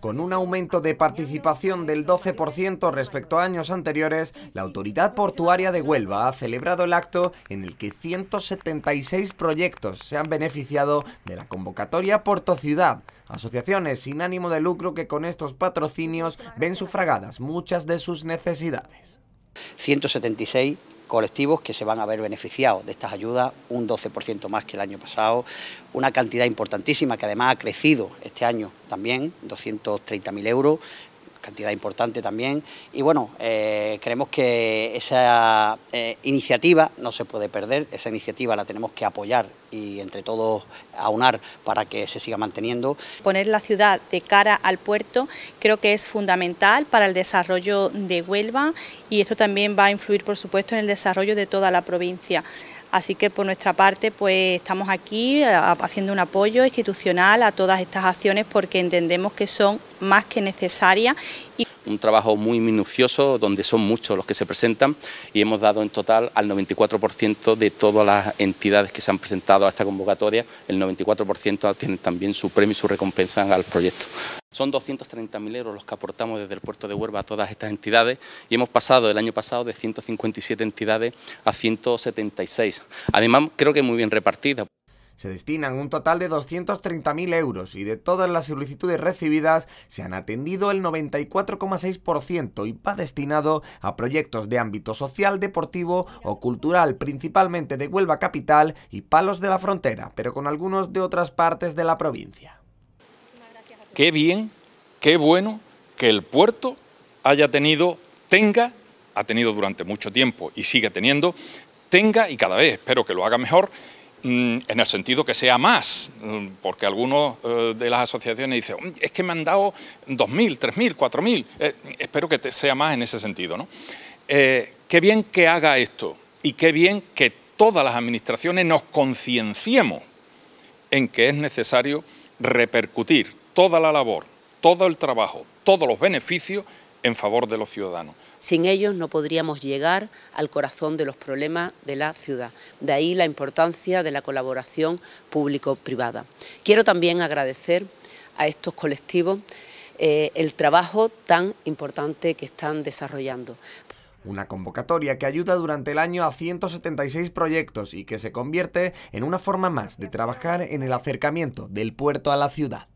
Con un aumento de participación del 12% respecto a años anteriores, la Autoridad Portuaria de Huelva ha celebrado el acto en el que 176 proyectos se han beneficiado de la convocatoria Porto Ciudad, asociaciones sin ánimo de lucro que con estos patrocinios ven sufragadas muchas de sus necesidades. 176 colectivos que se van a ver beneficiados de estas ayudas, un 12% más que el año pasado, una cantidad importantísima que además ha crecido este año también, 230.000 euros, cantidad importante también. Y bueno, eh, creemos que esa eh, iniciativa no se puede perder, esa iniciativa la tenemos que apoyar y entre todos aunar para que se siga manteniendo. Poner la ciudad de cara al puerto creo que es fundamental para el desarrollo de Huelva y esto también va a influir, por supuesto, en el desarrollo de toda la provincia. Así que por nuestra parte pues estamos aquí eh, haciendo un apoyo institucional a todas estas acciones porque entendemos que son más que necesarias. Un trabajo muy minucioso donde son muchos los que se presentan y hemos dado en total al 94% de todas las entidades que se han presentado a esta convocatoria, el 94% tienen también su premio y su recompensa al proyecto. Son 230.000 euros los que aportamos desde el puerto de Huelva a todas estas entidades y hemos pasado el año pasado de 157 entidades a 176. Además, creo que muy bien repartida. Se destinan un total de 230.000 euros y de todas las solicitudes recibidas se han atendido el 94,6% y va destinado a proyectos de ámbito social, deportivo o cultural, principalmente de Huelva Capital y Palos de la Frontera, pero con algunos de otras partes de la provincia qué bien, qué bueno que el puerto haya tenido, tenga, ha tenido durante mucho tiempo y sigue teniendo, tenga y cada vez espero que lo haga mejor, mm, en el sentido que sea más, mm, porque algunos eh, de las asociaciones dicen, es que me han dado 2.000, 3.000, 4.000, eh, espero que sea más en ese sentido. ¿no? Eh, qué bien que haga esto y qué bien que todas las administraciones nos concienciemos en que es necesario repercutir toda la labor, todo el trabajo, todos los beneficios en favor de los ciudadanos. Sin ellos no podríamos llegar al corazón de los problemas de la ciudad. De ahí la importancia de la colaboración público-privada. Quiero también agradecer a estos colectivos eh, el trabajo tan importante que están desarrollando. Una convocatoria que ayuda durante el año a 176 proyectos y que se convierte en una forma más de trabajar en el acercamiento del puerto a la ciudad.